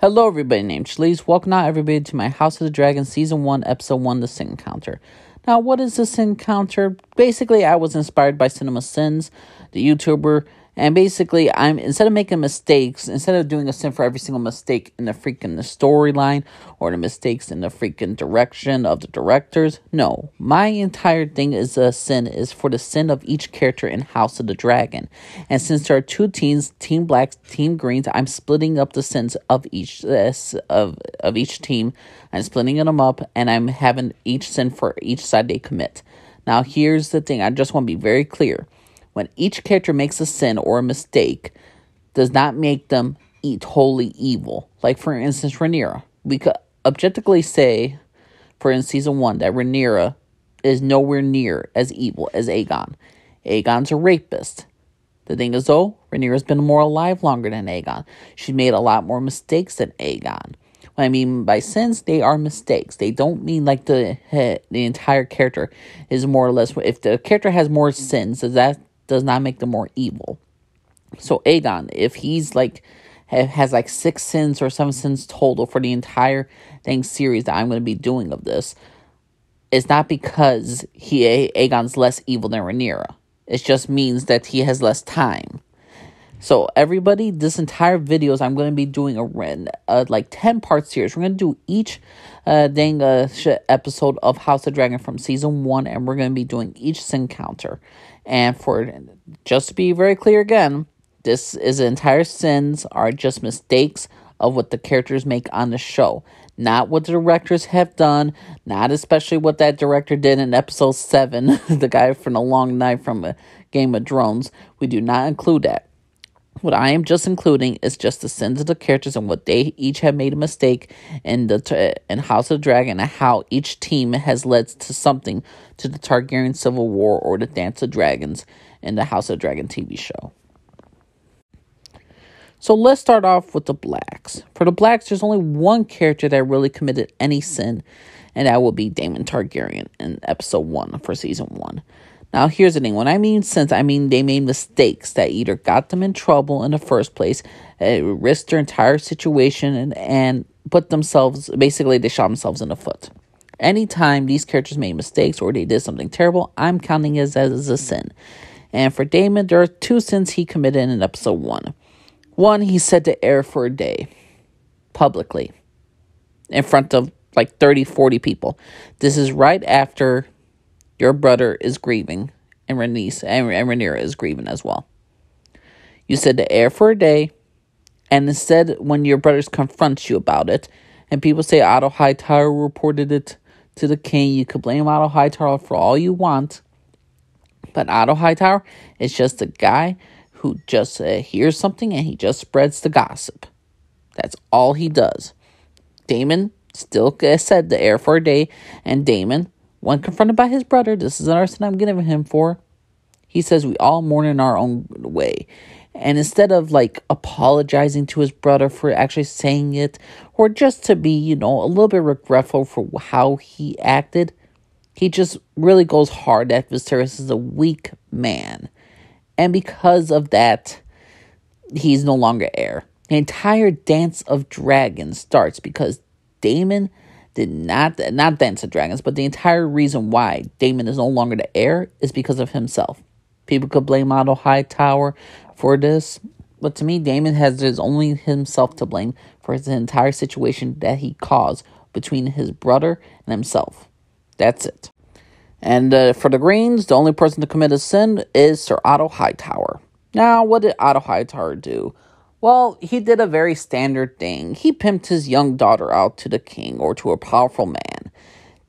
Hello, everybody named Shleeze. Welcome out, everybody, to my House of the Dragon Season 1, Episode 1, The Sin Counter. Now, what is the Sin Counter? Basically, I was inspired by Cinema Sins, the YouTuber, and basically, I'm instead of making mistakes, instead of doing a sin for every single mistake in the freaking the storyline or the mistakes in the freaking direction of the directors, no. My entire thing is a sin is for the sin of each character in House of the Dragon. And since there are two teams, Team Blacks, Team Greens, I'm splitting up the sins of each uh, of of each team. I'm splitting them up, and I'm having each sin for each side they commit. Now, here's the thing. I just want to be very clear when each character makes a sin or a mistake, does not make them eat wholly evil. Like, for instance, Rhaenyra. We could objectively say, for in season one, that Rhaenyra is nowhere near as evil as Aegon. Aegon's a rapist. The thing is, though, Rhaenyra's been more alive longer than Aegon. She's made a lot more mistakes than Aegon. What I mean by sins, they are mistakes. They don't mean like the the entire character is more or less. If the character has more sins, does that does not make them more evil. So Aegon, if he's like has like six sins or seven sins total for the entire thing series that I'm going to be doing of this, it's not because he Aegon's less evil than Rhaenyra. It just means that he has less time. So everybody, this entire videos I'm going to be doing a, a like ten part series. We're going to do each uh dang uh, episode of House of Dragon from season one, and we're going to be doing each sin counter. And for just to be very clear again, this is entire sins are just mistakes of what the characters make on the show. Not what the directors have done, not especially what that director did in episode 7, the guy from The Long Night from a Game of Thrones. We do not include that. What I am just including is just the sins of the characters and what they each have made a mistake in the in House of Dragon and how each team has led to something to the Targaryen Civil War or the Dance of Dragons in the House of Dragon TV show. So let's start off with the blacks. For the blacks, there's only one character that really committed any sin, and that would be Daemon Targaryen in episode one for season one. Now, here's the thing when I mean sins, I mean they made mistakes that either got them in trouble in the first place, uh, risked their entire situation, and, and put themselves basically, they shot themselves in the foot. Anytime these characters made mistakes or they did something terrible, I'm counting it as, as a sin. And for Daemon, there are two sins he committed in episode one. One, he said to heir for a day publicly in front of like 30, 40 people. This is right after your brother is grieving, and Rhaenys and, and Rhaenyra is grieving as well. You said to heir for a day, and instead, when your brothers confront you about it, and people say Otto Hightower reported it to the king, you could blame Otto Hightower for all you want. But Otto Hightower is just a guy who just uh, hears something and he just spreads the gossip. That's all he does. Daemon still said the heir for a day, and Daemon when confronted by his brother, this is an arson I'm giving him for. He says we all mourn in our own way. And instead of like apologizing to his brother for actually saying it, or just to be, you know, a little bit regretful for how he acted, he just really goes hard at Viserys as a weak man. And because of that, he's no longer heir. The entire Dance of Dragons starts because Daemon did not not Dance of Dragons, but the entire reason why Daemon is no longer the heir is because of himself. People could blame Otto Hightower for this, but to me, Daemon has his only himself to blame for his entire situation that he caused between his brother and himself. That's it. And uh, for the Greens, the only person to commit a sin is Sir Otto Hightower. Now, what did Otto Hightower do? Well, he did a very standard thing. He pimped his young daughter out to the king or to a powerful man.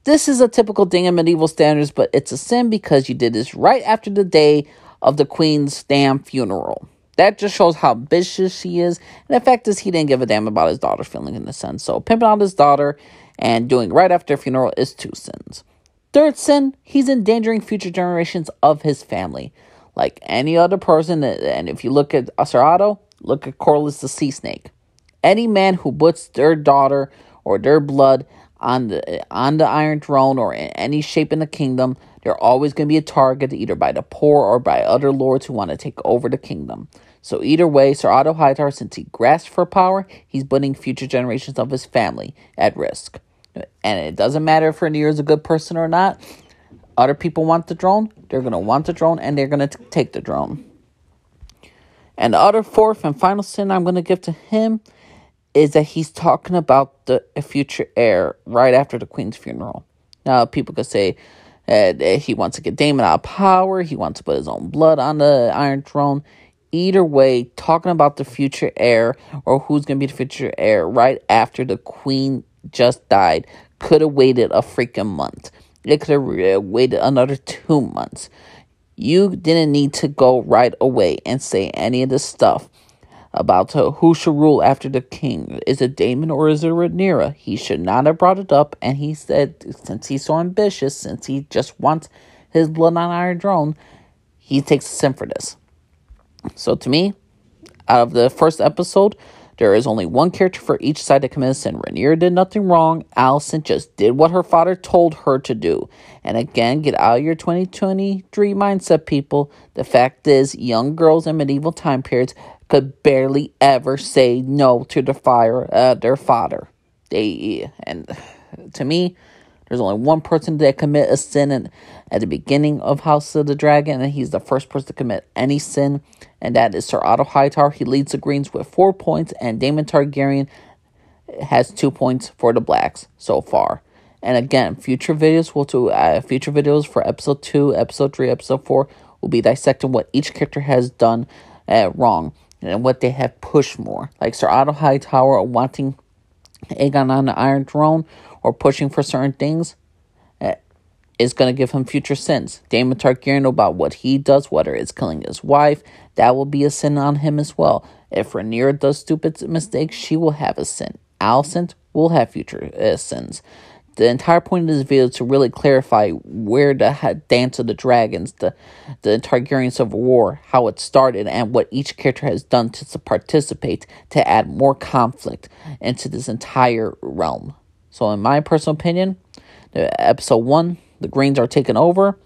This is a typical thing in medieval standards, but it's a sin because you did this right after the day of the queen's damn funeral. That just shows how vicious she is. And the fact is, he didn't give a damn about his daughter's feelings in the sense. So, pimping out his daughter and doing right after a funeral is two sins. Third sin, he's endangering future generations of his family. Like any other person, and if you look at Otto, Look at Corlys the Sea Snake. Any man who puts their daughter or their blood on the on the Iron Throne or in any shape in the kingdom, they're always going to be a target either by the poor or by other lords who want to take over the kingdom. So either way, Sir Otto Hightower, since he grasped for power, he's putting future generations of his family at risk. And it doesn't matter if Rhaenyra is a good person or not. Other people want the throne, they're going to want the throne, and they're going to take the throne. And the other fourth and final sin I'm going to give to him is that he's talking about the future heir right after the queen's funeral. Now, people could say uh, he wants to get Daemon out of power, he wants to put his own blood on the Iron Throne. Either way, talking about the future heir or who's going to be the future heir right after the queen just died could have waited a freaking month. It could have waited another two months. You didn't need to go right away and say any of this stuff about who should rule after the king. Is it Daemon or is it Rhaenyra? He should not have brought it up, and he said since he's so ambitious, since he just wants his blood on Iron Throne, he takes a sin for this. So to me, out of the first episode, there is only one character for each side that committed sin. Rhaenyra did nothing wrong. Alicent just did what her father told her to do. And again, get out of your 2023 mindset, people. The fact is, young girls in medieval time periods could barely ever say no to the fire, uh, their father. They and to me, there's only one person that commit a sin in, at the beginning of House of the Dragon, and he's the first person to commit any sin, and that is Sir Otto Hightower. He leads the Greens with four points, and Daemon Targaryen has two points for the Blacks so far. And again, future videos will do uh, future videos for episode two, episode three, episode four will be dissecting what each character has done uh, wrong and what they have pushed more. Like Sir Otto Hightower wanting Aegon on the Iron Throne or pushing for certain things uh, is going to give him future sins. Daemon Targaryen about what he does, whether it's killing his wife, that will be a sin on him as well. If Rhaenyra does stupid mistakes, she will have a sin. Alicent will have future uh, sins. The entire point of this video is to really clarify where the Dance of the Dragons, the, the Targaryen Civil War, how it started, and what each character has done to participate to add more conflict into this entire realm. So, in my personal opinion, the episode one, the Greens are taken over.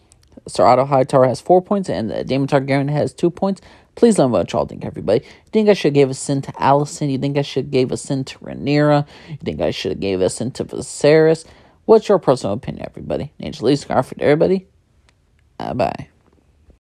Sir Otto Hightower has four points, and Daemon Targaryen has two points. Please let me know what y'all think, everybody. You think I should give a sin to Alicent? You think I should give a sin to Rhaenyra? You think I should give a sin to Viserys? What's your personal opinion, everybody? Angel Lee Scarford, everybody. Uh, bye.